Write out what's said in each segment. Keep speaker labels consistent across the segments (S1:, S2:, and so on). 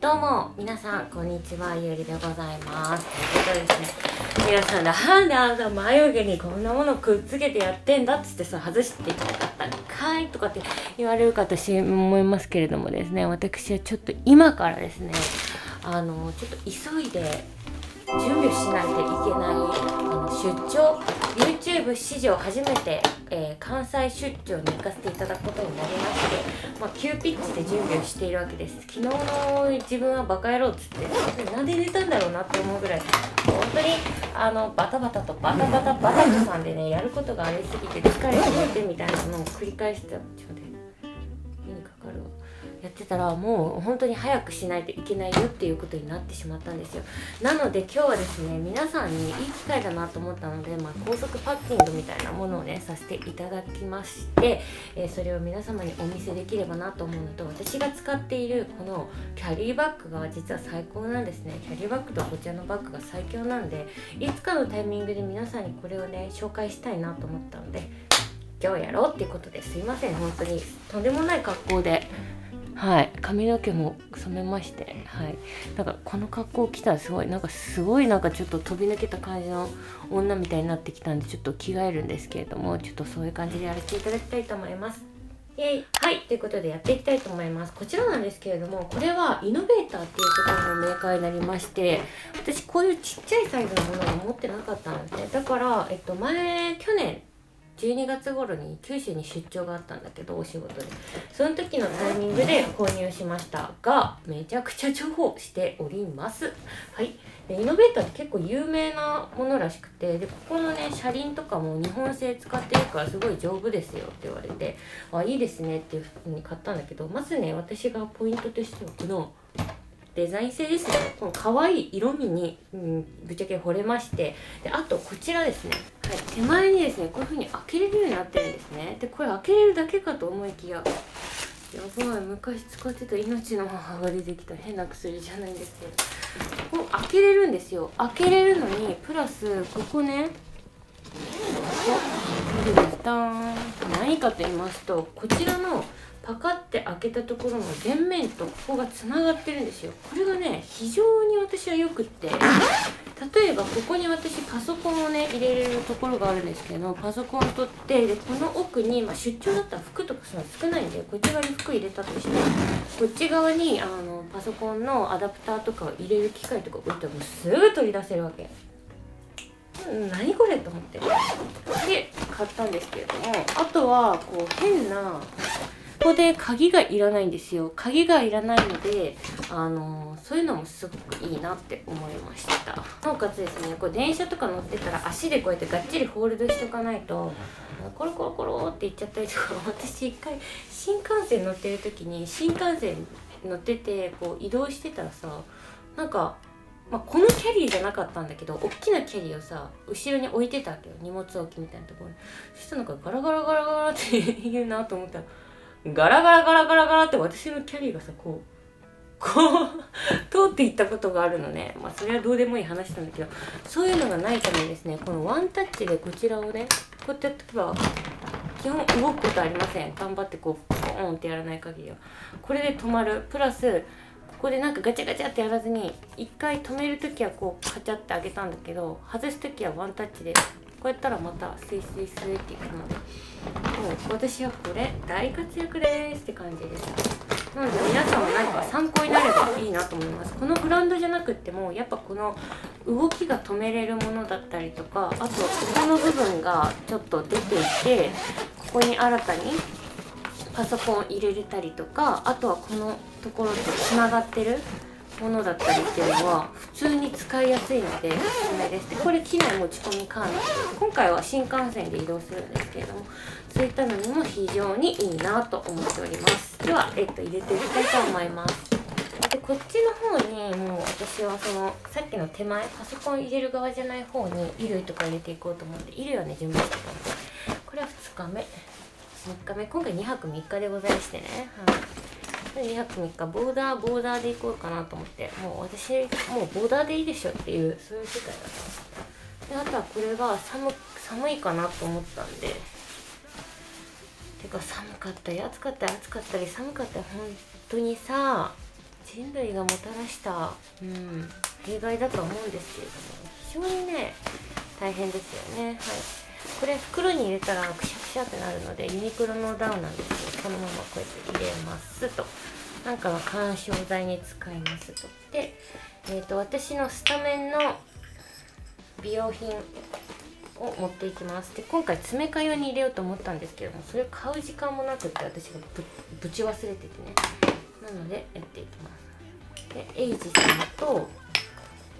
S1: どうも皆さんこんにちはゆりでございます。ということですね皆さんなんであんた眉毛にこんなものくっつけてやってんだっつってさ外していきたかったんかいとかって言われるかと思いますけれどもですね私はちょっと今からですねあのちょっと急いで準備しないといけないあの出張 YouTube 史上初めて、えー、関西出張に行かせていただくことになりまして、まあ、急ピッチで準備をしているわけです昨日の自分はバカ野郎っつってなんで寝たんだろうなって思うぐらい本当にあのバタバタとバタバタバタとさんでねやることがありすぎて疲れて寝てみたいなのを繰り返してたちょっと手にかかるわ。やってたらもう本当に早くしないといけないよっていうことになってしまったんですよなので今日はですね皆さんにいい機会だなと思ったので、まあ、高速パッキングみたいなものをねさせていただきまして、えー、それを皆様にお見せできればなと思うのと私が使っているこのキャリーバッグが実は最高なんですねキャリーバッグとこちらのバッグが最強なんでいつかのタイミングで皆さんにこれをね紹介したいなと思ったので今日やろうっていうことですいません本当にとんでもない格好で。はい。髪の毛も染めまして。はい。なんかこの格好着たらすごいなんかすごいなんかちょっと飛び抜けた感じの女みたいになってきたんでちょっと着替えるんですけれどもちょっとそういう感じでやらせていただきたいと思います。イェイ。はい。ということでやっていきたいと思います。こちらなんですけれどもこれはイノベーターっていうところのメーカーになりまして私こういうちっちゃいサイズのものは持ってなかったんですねだからえっと前去年12月頃に九州に出張があったんだけどお仕事で。その時のタイミングで購入しましたがめちゃくちゃ重宝しております。はい。でイノベーターって結構有名なものらしくてでここのね車輪とかも日本製使ってるからすごい丈夫ですよって言われてあいいですねっていうふうに買ったんだけどまずね私がポイントとしてはこのデザイン性ですね。この可愛い色味に、うん、ぶっちゃけ惚れまして。であとこちらですね、はい、手前にですねこういう風に開けれるようになってるんですね。でこれ開けれるだけかと思いきや。やばい昔使ってた命の母が出てきた変な薬じゃないんですけど。こう開けれるんですよ。開けれるのにプラスここね。こ見て何かと言いますとこちらのパカって開けたところの前面とここがつながってるんですよこれがね非常に私はよくって例えばここに私パソコンをね入れれるところがあるんですけどパソコン取ってでこの奥に、まあ、出張だったら服とかその少ないんでこっち側に服入れたとしてこっち側にあのパソコンのアダプターとかを入れる機械とか置いてもすぐ取り出せるわけ。何これと思ってで買ったんですけれどもあとはこう変なこで鍵がいらないんですよ。鍵がいらないのであのそういうのもすごくいいなって思いました。なおかつですねこう電車とか乗ってたら足でこうやってがっちりホールドしとかないとコロコロコロっていっちゃったりとか 私一回新幹線乗ってる時に新幹線乗っててこう移動してたらさなんかまあ、このキャリーじゃなかったんだけど大きなキャリーをさ後ろに置いてたわけよ。荷物置きみたいなところに。そしたらなんかガラガラガラガラって言うなと思ったらガラガラガラガラガラって私のキャリーがさこうこう通っていったことがあるのね。まあそれはどうでもいい話なんだけどそういうのがないためにですねこのワンタッチでこちらをねこうやってやっておけば基本動くことありません。頑張ってこうポーンってやらない限りは。これで止まる。プラスここでなんかガチャガチャってやらずに一回止める時はこうカチャってあげたんだけど外す時はワンタッチでこうやったらまたスイスイスイっていくのでもう私はこれ大活躍です。って感じですなので皆さんも何か参考になればいいなと思います。このブランドじゃなくってもやっぱこの動きが止めれるものだったりとかあとここの部分がちょっと出ていてここに新たにパソコン入れれたりとかあとはこのところとつながってるものだったりっていうのは普通に使いやすいのでおすすめですでこれ機内持ち込み可能今回は新幹線で移動するんですけれどもそういったのにも非常にいいなと思っております。では、えっと、入れていきたいと思います。でこっちの方にもう私はそのさっきの手前パソコン入れる側じゃない方に衣類とか入れていこうと思って衣類はね準備してたんでこれは2日目。3日目。今回2泊3日でございましてね、はい。2泊3日ボーダーボーダーで行こうかなと思ってもう私もうボーダーでいいでしょっていうそういう世界だったであとはこれが寒寒いかなと思ったんで。てか寒かったり暑かったり暑かったり寒かったり本当にさ人類がもたらした、うん、弊害だと思うんですけれども非常にね大変ですよね。はい。これ袋に入れたらくしゃしゃってなるのでユニクロのダウンなんですけどこのままこうやって入れますと。なんかは緩衝材に使いますと。で、えーと、私のスタメンの美容品を持っていきます。で今回詰め替え用に入れようと思ったんですけどもそれを買う時間もなくって私がぶち忘れててね。なのでやっていきます。でエイジさんと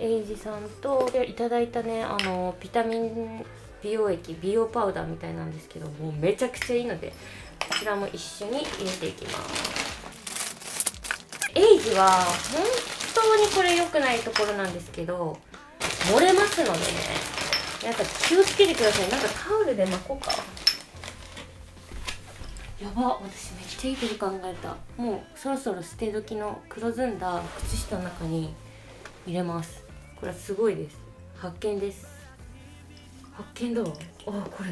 S1: エイジさんとでいただいたねあのビタミン美容液美容パウダーみたいなんですけどもうめちゃくちゃいいのでこちらも一緒に入れていきます。エイジは本当にこれ良くないところなんですけど漏れますのでねなんか気をつけてください。なんかタオルで巻こうか。やば私めっちゃいいこと考えた。もうそろそろ捨て時の黒ずんだ靴下の中に入れます。これはすごいです。発見です発見だ。わあこれ。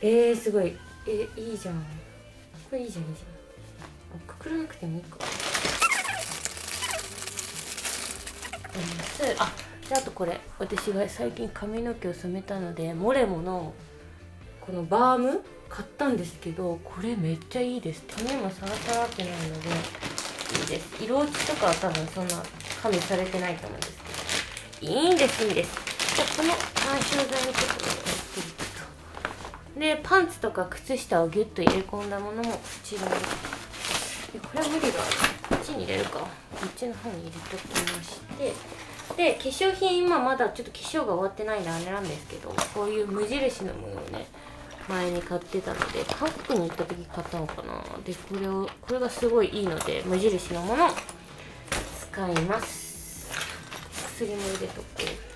S1: えー、すごい。えいいじゃん。これいいじゃんいいじゃん。くくらなくてもいいか。ます。あであとこれ。私が最近髪の毛を染めたのでモレモのこのバーム？買ったんですけどこれめっちゃいいです。髪もサラサラってなるのでいいです。色落ちとかは多分そんな加味されてないと思うんですけど。いいんですいいんです。この緩衝材にちょっとやって。いくとでパンツとか靴下をギュッと入れ込んだものもこちらにこれは無理だ。こっちに入れるか。こっちの方に入れておきまして。で化粧品今まだちょっと化粧が終わってないんであれなんですけどこういう無印のものをね前に買ってたので韓国に行った時買ったのかな。でこれをこれがすごいいいので無印のもの使います。薬も入れとこう。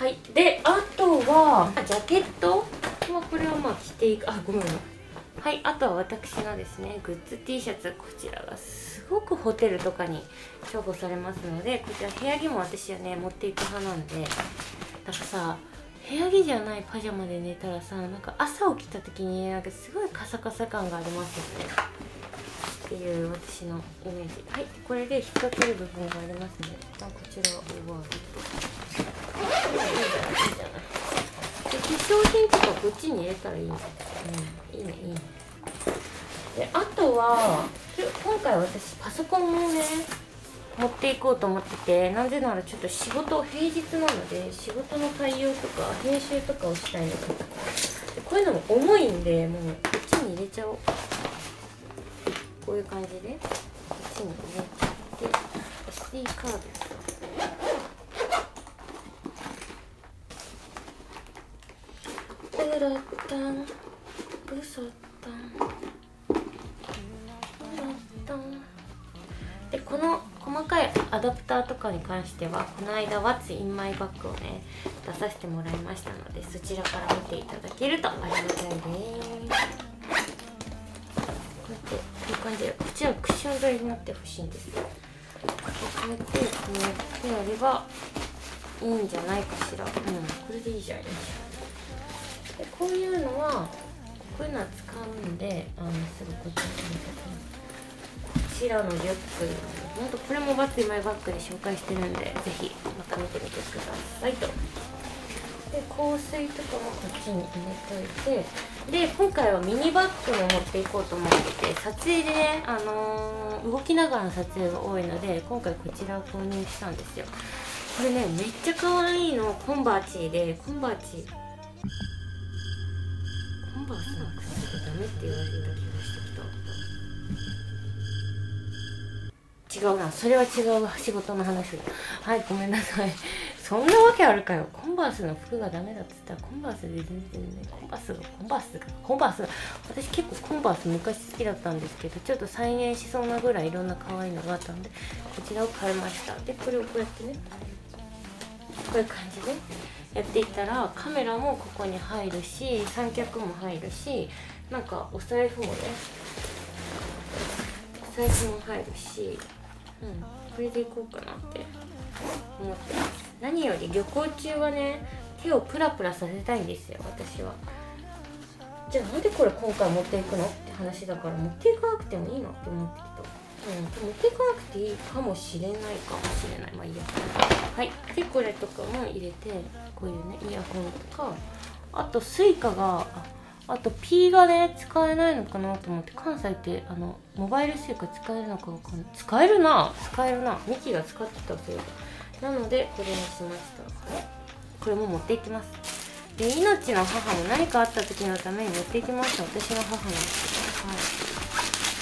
S1: はい。であとはジャケットはこれはまあ着ていく。あごめんはい。あとは私のですねグッズ T シャツこちらがすごくホテルとかに重宝されますのでこちら部屋着も私はね持っていく派なんでなんかさ部屋着じゃないパジャマで寝たらさなんか朝起きた時になんかすごいカサカサ感がありますよね。っていう私のイメージ。はい。これで引っ掛ける部分がありますね。あこちらはオーバーいいじゃないいいじゃないで化粧品とかこっちに入れたらいいねうん。いいねいいね。であとは今回私パソコンをね持っていこうと思っててなぜならちょっと仕事平日なので仕事の対応とか編集とかをしたいの。でこういうのも重いんでもうこっちに入れちゃおう。こういう感じでこっちに入れちゃって SD カード。ラッタンブソッタンでこの細かいアダプターとかに関してはこの間「What's in my bag」をね出させてもらいましたのでそちらから見ていただけるとありがたいです。こうやってこういう感じでこちらクッション材になってほしいんです。こうやってこうやってやればいいんじゃないかしら。うん。これでいいじゃんいいじゃんでこういうのはこういうのは使うんであのすぐこっちにこちらのリュックほんとこれもバッツイマイバッグで紹介してるんでぜひまた見てみてくださいと。で香水とかもこっちに入れといてで今回はミニバッグも持っていこうと思ってて撮影でね、あのー、動きながらの撮影が多いので今回こちらを購入したんですよ。これねめっちゃ可愛いのコンバーチでコンバーチコンバースの靴がダメって言われた気がしてきた違うなそれは違う仕事の話だはいごめんなさい。そんなわけあるかよ。コンバースの服がダメだっつったらコンバースで全然ね。コンバースがコンバースがコンバース。私結構コンバース昔好きだったんですけどちょっと再現しそうなぐらいいろんな可愛いのがあったんでこちらを買いました。でこれをこうやってね。こういう感じで。やっていったらカメラもここに入るし三脚も入るしなんかお財布もねお財布も入るし、うん、これでいこうかなって思ってます。何より旅行中はね手をプラプラさせたいんですよ私は。じゃあなんでこれ今回持っていくのって話だから持っていかなくてもいいのって思ってきた。うん、持っていかなくていいかもしれないかもしれない。まあいいや。はい。でこれとかも入れて。こういうねイヤホンとか。あと Suica があと P がね使えないのかなと思って関西ってあのモバイルスイカ使えるのかわかんない。使えるな。使えるな。ミキが使ってたそういえばなのでこれにしました。これも持っていきます。で命の母も何かあった時のために持っていきました私の母なんです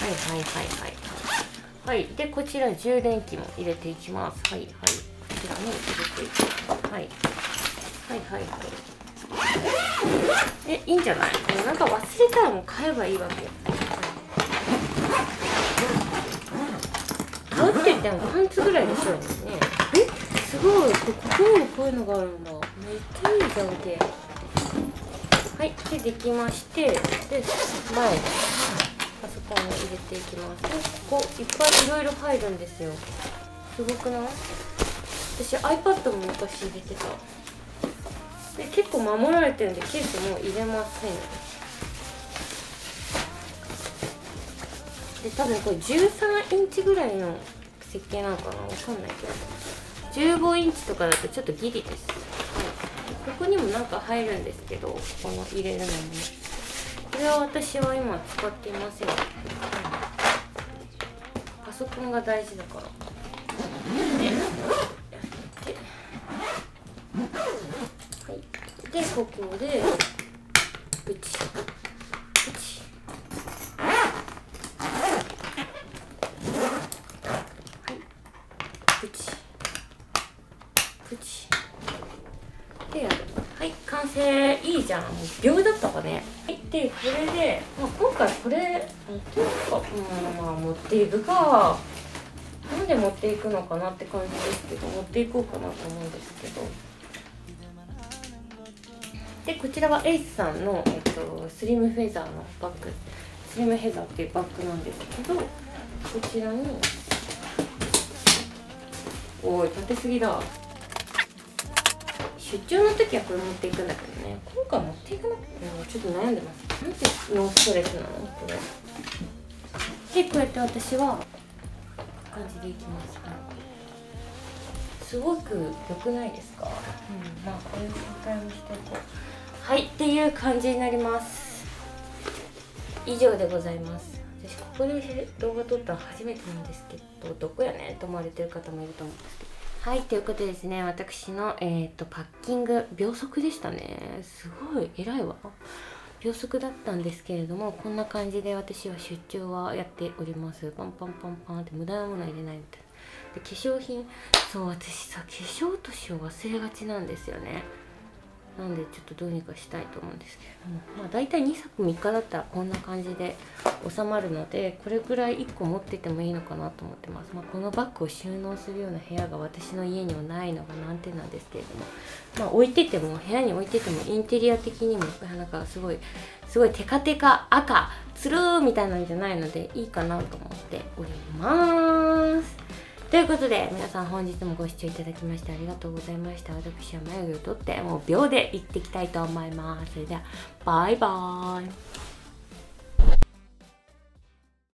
S1: けど、はい、はいはいはいはい。はい。でこちら充電器も入れていきます。はいはい。こちらに入れていきます。はい。はいはいはい。えいいんじゃない？もうなんか忘れたらもう買えばいいわけ。よ買うって言ってもパンツぐらいでしょうね。え？すごい。ここにもこういうのがあるんだ。めっちゃいいじゃんけ。はいでできましてで前パソコンを入れていきます。でここいっぱいいろいろ入るんですよ。すごくない？私 iPad も昔入れてた。で結構守られてるんでケースもう入れませんで多分これ13インチぐらいの設計なのかな？わかんないけど。15インチとかだとちょっとギリです、はい、ここにもなんか入るんですけどこの入れるのに。これは私は今使っていません、はい、パソコンが大事だから。はい。でここでプチプチプチプチでやる。はい完成。いいじゃん。もう秒だったかね。はいでこれで、まあ、今回これ持っていくか。うんまあ持っていくか。なんで持っていくのかなって感じですけど持っていこうかなと思うんですけど。でこちらはエイスさんの、えっと、スリムフェザーのバッグ。スリムヘザーっていうバッグなんですけどこちらにおい立てすぎだ。出張の時はこれ持っていくんだけどね。今回持っていかなくてもちょっと悩んでます。なんてノーストレスなの？これでこうやって私は感じでいきます。すごく良くないですか？うんまあこういう状態にしていこうはいっていう感じになります。以上でございます。私ここで動画撮ったの初めてなんですけどどこやねんと思われてる方もいると思うんですけど。はいということでですね。私の、えーと、パッキング秒速でしたね。すごい偉いわ。秒速だったんですけれどもこんな感じで私は出張はやっております。パンパンパンパンって無駄なもの入れないみたいなで化粧品そう私さ化粧落としを忘れがちなんですよねなんでちょっとどうにかしたいと思うんですけれどもまあ大体2泊3日だったらこんな感じで収まるのでこれぐらい1個持っててもいいのかなと思ってます、まあ、このバッグを収納するような部屋が私の家にはないのが難点なんですけれどもまあ置いてても部屋に置いててもインテリア的にもなんかすごいすごいテカテカ赤つるーみたいなんじゃないのでいいかなと思っております。ということで皆さん本日もご視聴いただきましてありがとうございました。私は眉毛を取ってもう秒で行ってきたいと思います。それではバイバーイ。